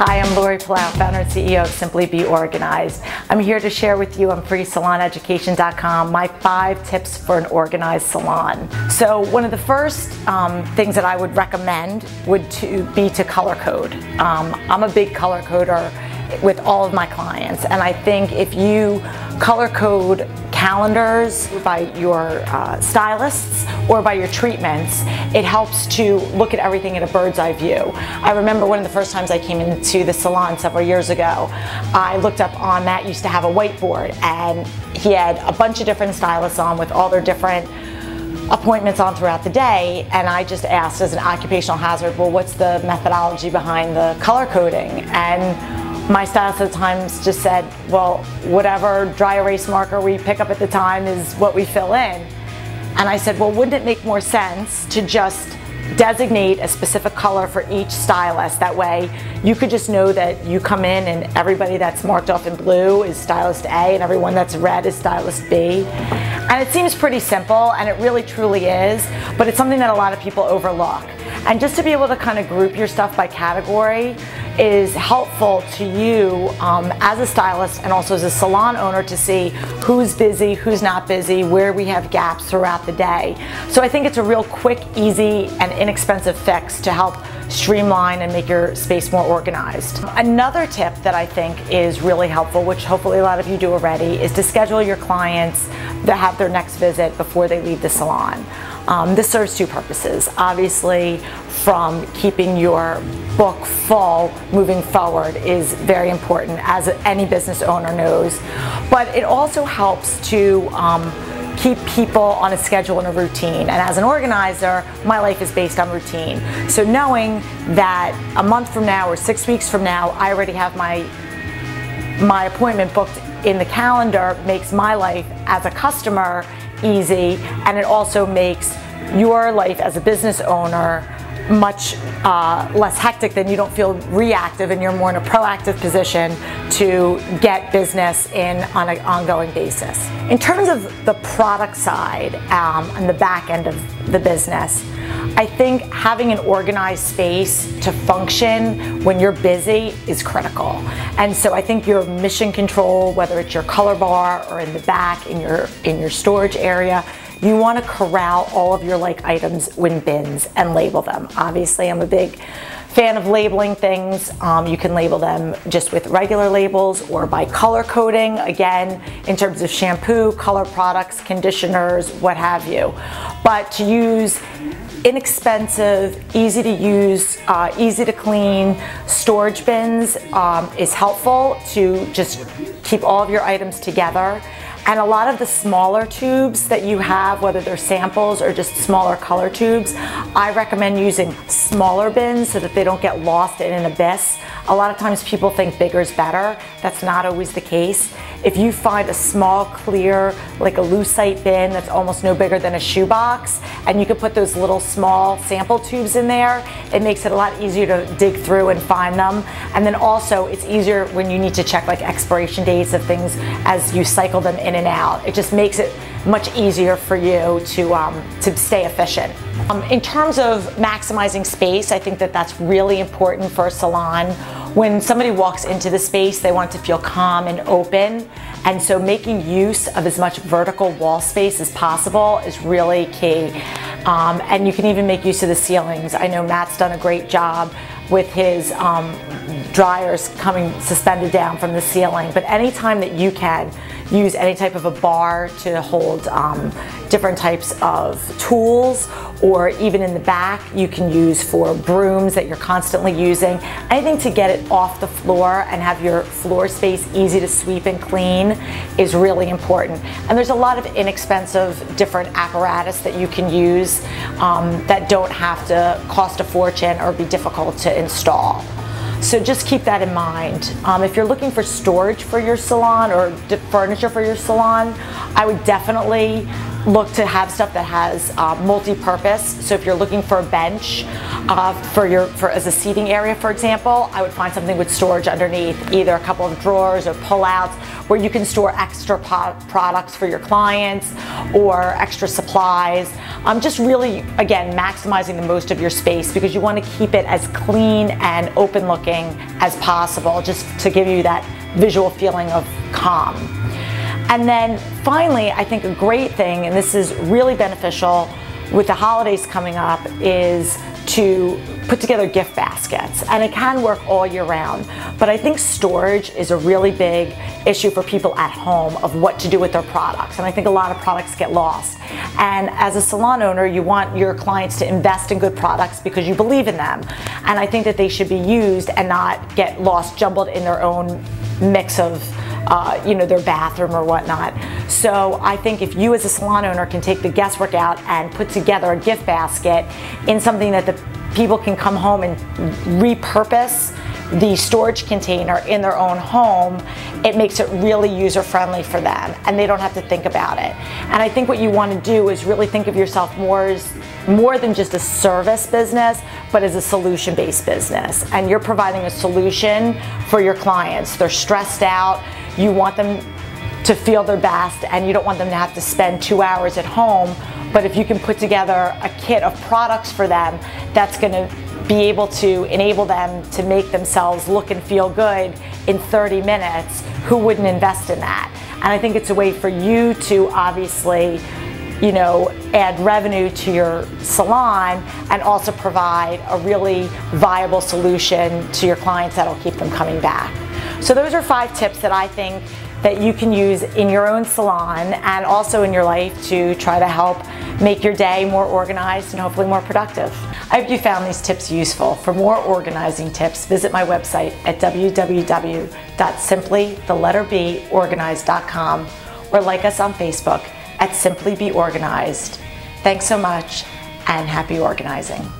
Hi, I'm Lori Palau, founder and CEO of Simply B Organized. I'm here to share with you on freesaloneducation.com my five tips for an organized salon. So one of the first um, things that I would recommend would to be to color code. Um, I'm a big color coder with all of my clients and I think if you color code calendars by your uh, stylists or by your treatments, it helps to look at everything in a bird's eye view. I remember one of the first times I came into the salon several years ago, I looked up on that, used to have a whiteboard and he had a bunch of different stylists on with all their different appointments on throughout the day and I just asked as an occupational hazard, well what's the methodology behind the color coding? And my stylist at the times just said, well, whatever dry erase marker we pick up at the time is what we fill in. And I said, well, wouldn't it make more sense to just designate a specific color for each stylist. That way you could just know that you come in and everybody that's marked off in blue is stylist A and everyone that's red is stylist B. And it seems pretty simple and it really truly is, but it's something that a lot of people overlook. And just to be able to kind of group your stuff by category is helpful to you um, as a stylist and also as a salon owner to see who's busy, who's not busy, where we have gaps throughout the day. So I think it's a real quick, easy, and inexpensive fix to help streamline and make your space more organized. Another tip that I think is really helpful, which hopefully a lot of you do already, is to schedule your clients that have their next visit before they leave the salon. Um, this serves two purposes. Obviously, from keeping your book full moving forward is very important, as any business owner knows. But it also helps to um, keep people on a schedule and a routine. And as an organizer, my life is based on routine. So knowing that a month from now or six weeks from now, I already have my my appointment booked in the calendar makes my life as a customer easy, and it also makes your life as a business owner much uh, less hectic than you don't feel reactive and you're more in a proactive position to get business in on an ongoing basis. In terms of the product side um, and the back end of the business, I think having an organized space to function when you're busy is critical. And so I think your mission control, whether it's your color bar or in the back in your in your storage area, you want to corral all of your like items in bins and label them. Obviously, I'm a big fan of labeling things. Um, you can label them just with regular labels or by color coding, again, in terms of shampoo, color products, conditioners, what have you. But to use inexpensive, easy to use, uh, easy to clean storage bins um, is helpful to just keep all of your items together. And a lot of the smaller tubes that you have, whether they're samples or just smaller color tubes, I recommend using smaller bins so that they don't get lost in an abyss. A lot of times people think bigger is better. That's not always the case. If you find a small, clear, like a lucite bin that's almost no bigger than a shoebox, and you can put those little small sample tubes in there, it makes it a lot easier to dig through and find them. And then also, it's easier when you need to check like expiration dates of things as you cycle them in and out. It just makes it much easier for you to, um, to stay efficient. Um, in terms of maximizing space, I think that that's really important for a salon. When somebody walks into the space, they want to feel calm and open. And so making use of as much vertical wall space as possible is really key. Um, and you can even make use of the ceilings. I know Matt's done a great job with his um, dryers coming suspended down from the ceiling. But anytime that you can use any type of a bar to hold um, different types of tools or even in the back you can use for brooms that you're constantly using. Anything to get it off the floor and have your floor space easy to sweep and clean is really important. And there's a lot of inexpensive different apparatus that you can use um, that don't have to cost a fortune or be difficult to install. So just keep that in mind. Um, if you're looking for storage for your salon or furniture for your salon, I would definitely look to have stuff that has uh, multi-purpose. So if you're looking for a bench uh, for your for as a seating area, for example, I would find something with storage underneath, either a couple of drawers or pull-outs where you can store extra products for your clients or extra supplies. Um, just really, again, maximizing the most of your space because you want to keep it as clean and open looking as possible, just to give you that visual feeling of calm. And then finally, I think a great thing, and this is really beneficial with the holidays coming up, is to put together gift baskets. And it can work all year round. But I think storage is a really big issue for people at home of what to do with their products. And I think a lot of products get lost. And as a salon owner, you want your clients to invest in good products because you believe in them. And I think that they should be used and not get lost, jumbled in their own mix of uh, you know, their bathroom or whatnot. So I think if you as a salon owner can take the guesswork out and put together a gift basket in something that the people can come home and repurpose the storage container in their own home, it makes it really user friendly for them and they don't have to think about it. And I think what you want to do is really think of yourself more as more than just a service business, but as a solution based business. And you're providing a solution for your clients. They're stressed out, you want them to feel their best and you don't want them to have to spend two hours at home. But if you can put together a kit of products for them, that's going to be able to enable them to make themselves look and feel good in 30 minutes, who wouldn't invest in that? And I think it's a way for you to obviously, you know, add revenue to your salon and also provide a really viable solution to your clients that'll keep them coming back. So those are five tips that I think that you can use in your own salon and also in your life to try to help make your day more organized and hopefully more productive. I hope you found these tips useful. For more organizing tips, visit my website at www.simplytheletterborganized.com or like us on Facebook at Simply B Organized. Thanks so much and happy organizing.